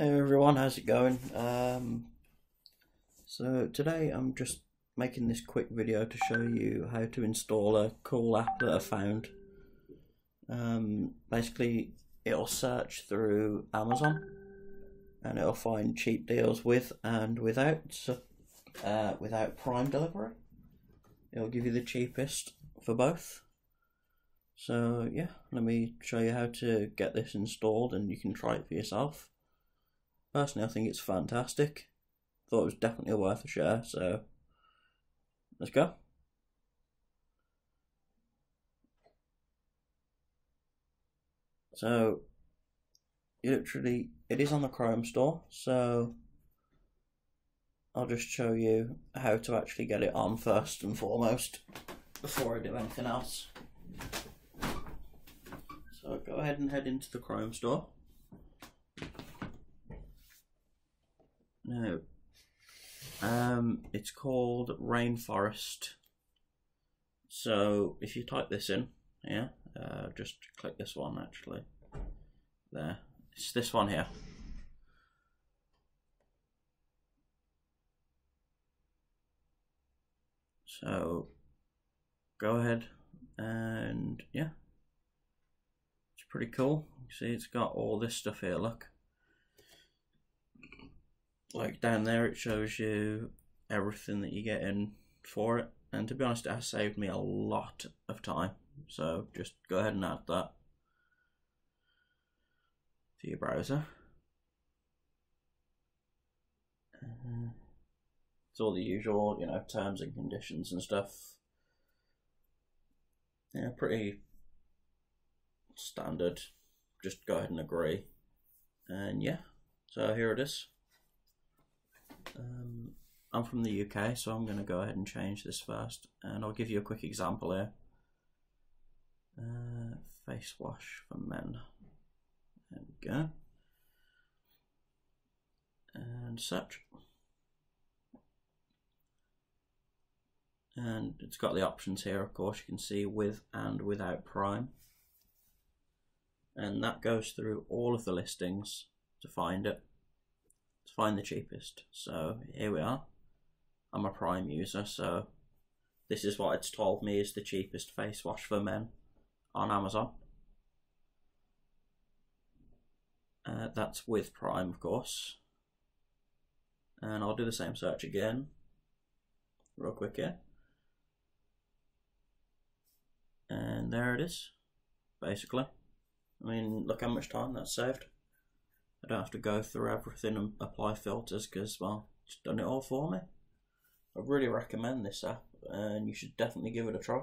Everyone, how's it going? Um, so today I'm just making this quick video to show you how to install a cool app that I found. Um, basically, it'll search through Amazon and it'll find cheap deals with and without uh, without Prime delivery. It'll give you the cheapest for both. So yeah, let me show you how to get this installed and you can try it for yourself. Personally, I think it's fantastic. Thought it was definitely worth a share, so let's go. So, you literally, it is on the Chrome store, so I'll just show you how to actually get it on first and foremost before I do anything else. So go ahead and head into the Chrome store. No. Um, it's called Rainforest. So if you type this in, yeah, uh, just click this one actually. There, it's this one here. So go ahead and yeah, it's pretty cool. You see, it's got all this stuff here. Look like down there it shows you everything that you get in for it. And to be honest it has saved me a lot of time. So just go ahead and add that to your browser. Uh, it's all the usual you know terms and conditions and stuff. Yeah pretty standard. Just go ahead and agree. And yeah so here it is um, I'm from the UK, so I'm going to go ahead and change this first, and I'll give you a quick example here. Uh, face wash for men. There we go. And such. And it's got the options here, of course, you can see with and without Prime. And that goes through all of the listings to find it to find the cheapest. So here we are. I'm a Prime user, so this is what it's told me is the cheapest face wash for men on Amazon. Uh, that's with Prime, of course. And I'll do the same search again, real quick here. And there it is, basically. I mean, look how much time that's saved. I don't have to go through everything and apply filters because, well, it's done it all for me. I really recommend this app and you should definitely give it a try.